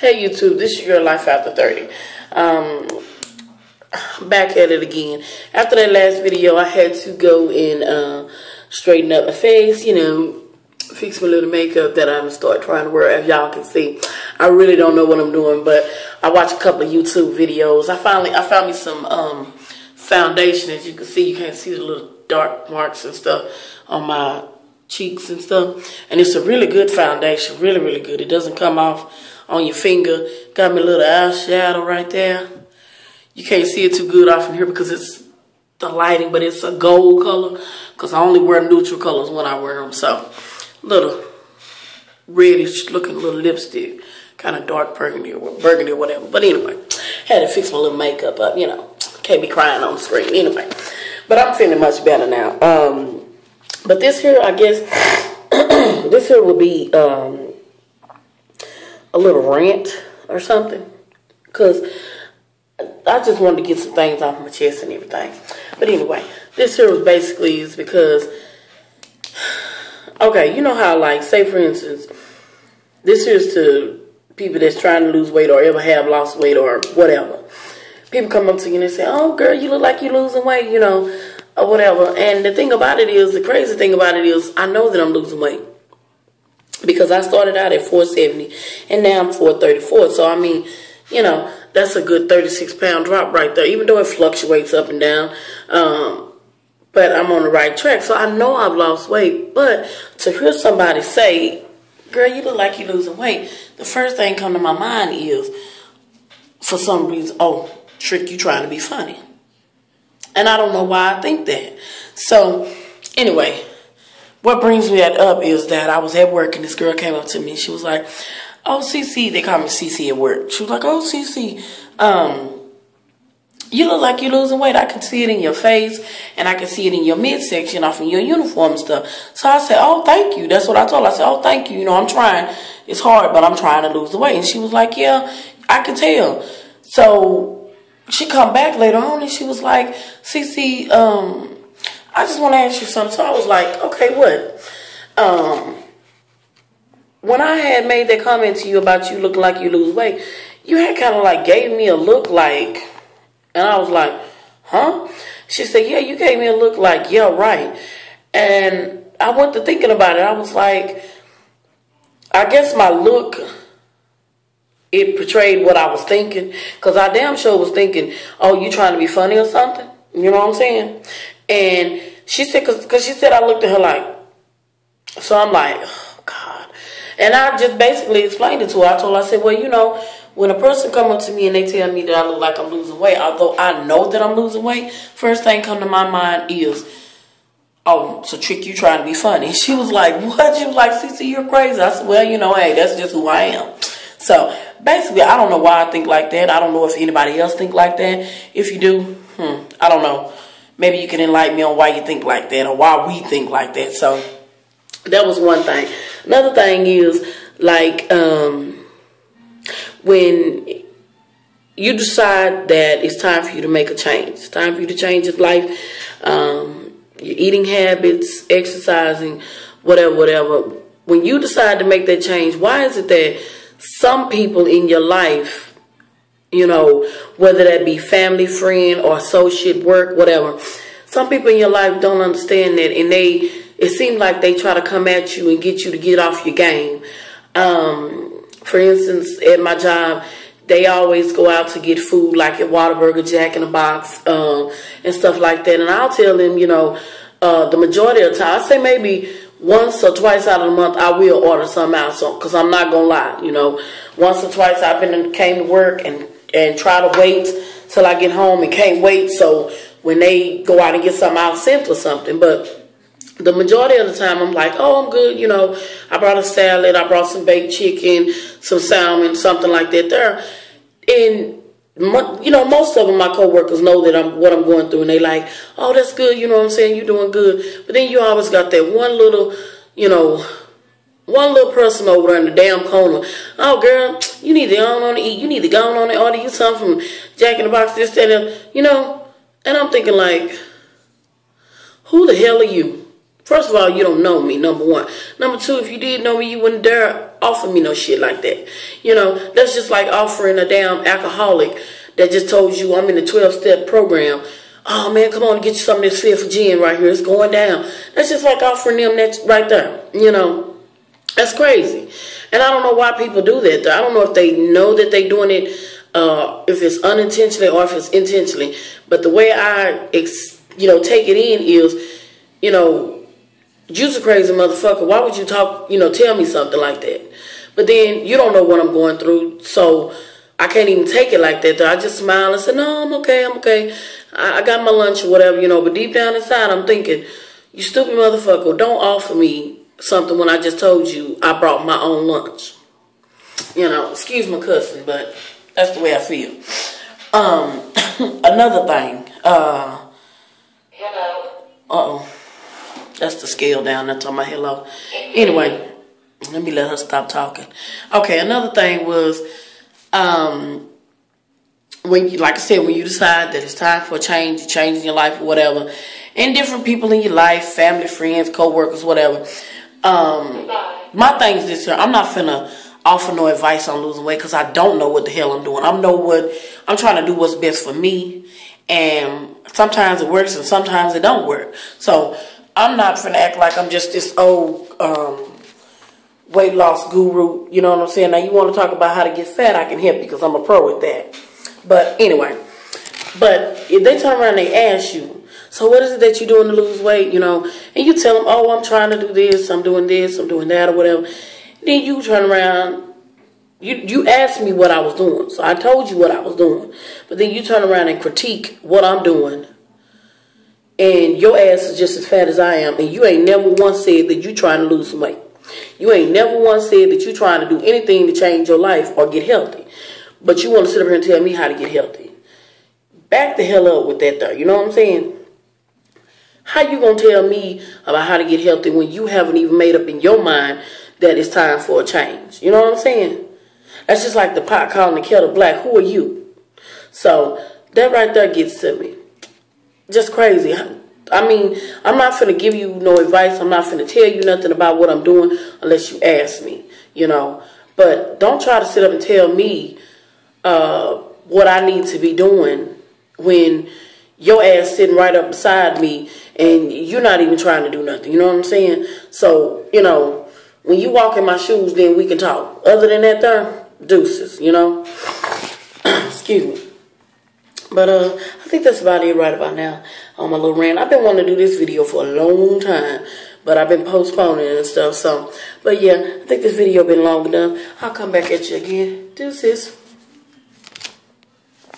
Hey YouTube, this is your life after 30. Um, back at it again. After that last video, I had to go and uh, straighten up my face, you know, fix my little makeup that I'm start trying to wear. As y'all can see, I really don't know what I'm doing, but I watch a couple of YouTube videos. I finally, I found me some um, foundation. As you can see, you can't see the little dark marks and stuff on my cheeks and stuff. And it's a really good foundation, really, really good. It doesn't come off on your finger. Got me a little eyeshadow right there. You can't see it too good off from here because it's the lighting, but it's a gold color because I only wear neutral colors when I wear them. So, little reddish looking little lipstick, kind of dark burgundy or burgundy or whatever. But anyway, had to fix my little makeup up, you know. Can't be crying on the screen anyway. But I'm feeling much better now. Um, but this here, I guess, this here will be um, a little rant or something. Because I just wanted to get some things off my chest and everything. But anyway, this here was basically is because, okay, you know how like, say for instance, this here's to people that's trying to lose weight or ever have lost weight or whatever. People come up to you and they say, oh girl, you look like you're losing weight, you know, or whatever. And the thing about it is, the crazy thing about it is, I know that I'm losing weight because I started out at 470 and now I'm 434. So, I mean, you know, that's a good 36 pound drop right there, even though it fluctuates up and down. Um, but I'm on the right track. So I know I've lost weight. But to hear somebody say, girl, you look like you're losing weight, the first thing come to my mind is, for some reason, oh, Trick, you trying to be funny. And I don't know why I think that. So, anyway, what brings me that up is that I was at work and this girl came up to me. She was like, "Oh, CC," they call me CC at work. She was like, "Oh, CC, um, you look like you're losing weight. I can see it in your face, and I can see it in your midsection off in your uniform stuff." So I said, "Oh, thank you." That's what I told her. I said, "Oh, thank you. You know, I'm trying. It's hard, but I'm trying to lose the weight." And she was like, "Yeah, I can tell." So she come back later on and she was like, "CC, um." I just want to ask you something. So I was like, okay, what? Um, when I had made that comment to you about you looking like you lose weight, you had kind of like gave me a look like, and I was like, huh? She said, yeah, you gave me a look like, yeah, right. And I went to thinking about it. I was like, I guess my look, it portrayed what I was thinking. Because I damn sure was thinking, oh, you trying to be funny or something? You know what I'm saying? And she said, because she said I looked at her like, so I'm like, oh, God. And I just basically explained it to her. I told her, I said, well, you know, when a person come up to me and they tell me that I look like I'm losing weight, although I know that I'm losing weight, first thing come to my mind is, oh, so Trick, you trying to be funny. She was like, what? She was like, Cece, you're crazy. I said, well, you know, hey, that's just who I am. So basically, I don't know why I think like that. I don't know if anybody else think like that. If you do, hmm, I don't know maybe you can enlighten me on why you think like that or why we think like that. So that was one thing. Another thing is like um, when you decide that it's time for you to make a change. It's time for you to change your life, um, your eating habits, exercising, whatever, whatever. When you decide to make that change, why is it that some people in your life you know, whether that be family, friend, or associate, work, whatever. Some people in your life don't understand that, and they it seems like they try to come at you and get you to get off your game. Um, for instance, at my job, they always go out to get food, like at Whataburger, Jack in the Box, um, and stuff like that. And I'll tell them, you know, uh, the majority of the time, I say maybe once or twice out of the month, I will order some out. So, because I'm not gonna lie, you know, once or twice I've been came to work and and try to wait till I get home and can't wait. So when they go out and get something, I'll or something. But the majority of the time, I'm like, oh, I'm good. You know, I brought a salad, I brought some baked chicken, some salmon, something like that there. And you know, most of them, my coworkers know that I'm what I'm going through, and they like, oh, that's good. You know what I'm saying? You're doing good. But then you always got that one little, you know, one little person over there in the damn corner. Oh, girl, you need to go on and eat. You need to go on and order you something from Jack in the Box, this, that, and, you know. And I'm thinking, like, who the hell are you? First of all, you don't know me, number one. Number two, if you did know me, you wouldn't dare offer me no shit like that. You know, that's just like offering a damn alcoholic that just told you I'm in the 12 step program. Oh man, come on get you some of this fifth gin right here. It's going down. That's just like offering them that right there. You know, that's crazy. And I don't know why people do that. I don't know if they know that they're doing it, uh, if it's unintentionally or if it's intentionally. But the way I, you know, take it in is, you know, you's a crazy motherfucker. Why would you talk, you know, tell me something like that? But then you don't know what I'm going through. So I can't even take it like that. Though. I just smile and say, no, I'm okay, I'm okay. I, I got my lunch or whatever, you know. But deep down inside, I'm thinking, you stupid motherfucker, don't offer me something when I just told you I brought my own lunch. You know, excuse my cussing, but that's the way I feel. Um, another thing. Uh, hello. Uh-oh. That's the scale down there talking about hello. Anyway, let me let her stop talking. Okay, another thing was um, when you, like I said, when you decide that it's time for a change, changing your life or whatever, and different people in your life, family, friends, co-workers, whatever. Um, my thing is this. I'm not finna offer no advice on losing weight because I don't know what the hell I'm doing. I know what I'm trying to do what's best for me, and sometimes it works and sometimes it don't work. So I'm not finna act like I'm just this old um, weight loss guru. You know what I'm saying? Now you want to talk about how to get fat, I can help you because I'm a pro with that. But anyway, but if they turn around and they ask you, so what is it that you're doing to lose weight, you know, and you tell them, oh, I'm trying to do this, I'm doing this, I'm doing that or whatever. Then you turn around, you, you asked me what I was doing. So I told you what I was doing. But then you turn around and critique what I'm doing. And your ass is just as fat as I am. And you ain't never once said that you trying to lose some weight. You ain't never once said that you trying to do anything to change your life or get healthy. But you want to sit up here and tell me how to get healthy. Back the hell up with that though. You know what I'm saying? How you gonna tell me about how to get healthy when you haven't even made up in your mind that it's time for a change? You know what I'm saying? That's just like the pot calling the kettle black. Who are you? So that right there gets to me. Just crazy. I mean, I'm not finna give you no advice. I'm not finna tell you nothing about what I'm doing unless you ask me, you know. But don't try to sit up and tell me uh, what I need to be doing when your ass sitting right up beside me and you're not even trying to do nothing. You know what I'm saying? So, you know, when you walk in my shoes, then we can talk. Other than that, there, deuces, you know? Excuse me. But uh, I think that's about it right about now on my little rant. I've been wanting to do this video for a long time, but I've been postponing and stuff. So, but yeah, I think this video been long enough. I'll come back at you again. Deuces.